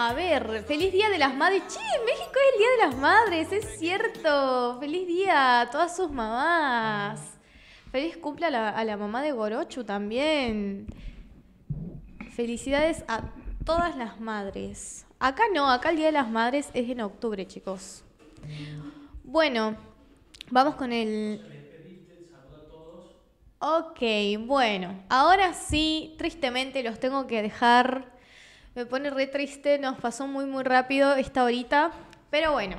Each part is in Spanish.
A ver, feliz día de las madres. Che, México es el día de las madres, es cierto. Feliz día a todas sus mamás. Feliz cumple a la, a la mamá de Gorochu también. Felicidades a todas las madres. Acá no, acá el día de las madres es en octubre, chicos. Bueno, vamos con el. Ok, bueno, ahora sí, tristemente los tengo que dejar. Me pone re triste, nos pasó muy muy rápido esta horita. Pero bueno,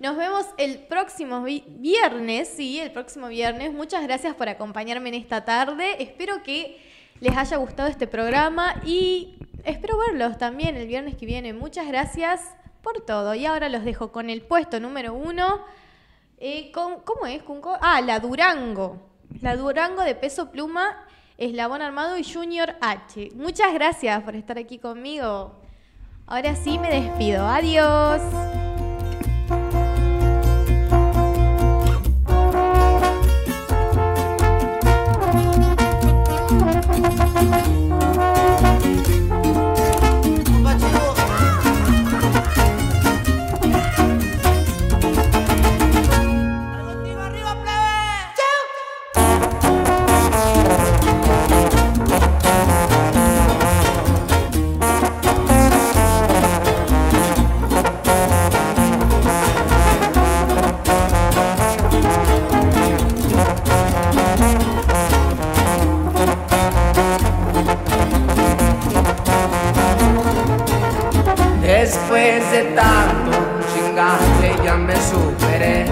nos vemos el próximo vi- viernes, sí, el próximo viernes. Muchas gracias por acompañarme en esta tarde. Espero que les haya gustado este programa y espero verlos también el viernes que viene. Muchas gracias por todo. Y ahora los dejo con el puesto número uno. Eh, con, ¿Cómo es? Junco? Ah, la Durango. La Durango de peso pluma, Eslabón Armado y Junior H. Muchas gracias por estar aquí conmigo. Ahora sí me despido. Adiós. De tanto chingarle ya me superé.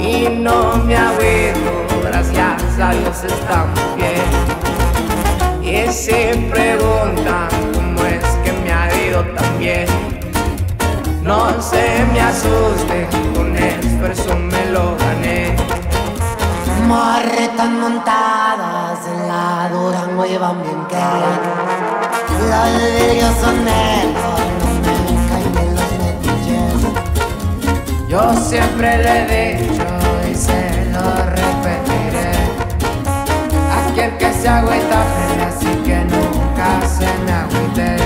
Y no me agüito, gracias a Dios estamos bien. Y se preguntan cómo es que me ha ido tan bien No se me asuste, con esfuerzo me lo gané. Morretas montadas en la Durango llevan bien que Los vidrios son negros, siempre le he dicho y se lo repetiré. Aquel que se agüita frena, así que nunca se me agüite.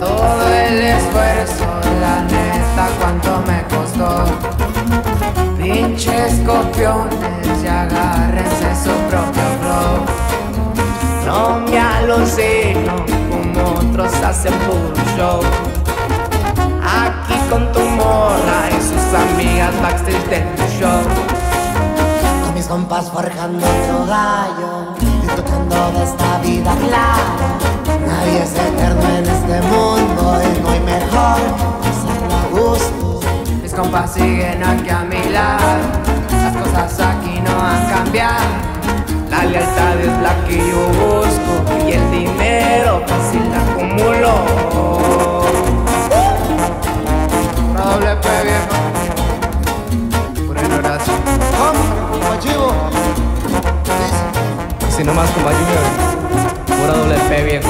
Todo el esfuerzo, la neta, cuánto me costó. Pinches copiones y agárrense su propio flow. No me alucino como otros hacen puro show. Aquí con tu morra y sus amigas backstage del show. Con mis compas forjando otro gallo Disfrutando de esta vida clara Nadie es eterno en este mundo Y no hay mejor que a gusto Mis compas siguen aquí a mi lado. Las cosas aquí no han cambiado. La lealtad es la que yo Así nomás como ayuda. Pura doble P, viejo.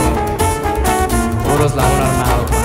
Puro eslabón armado.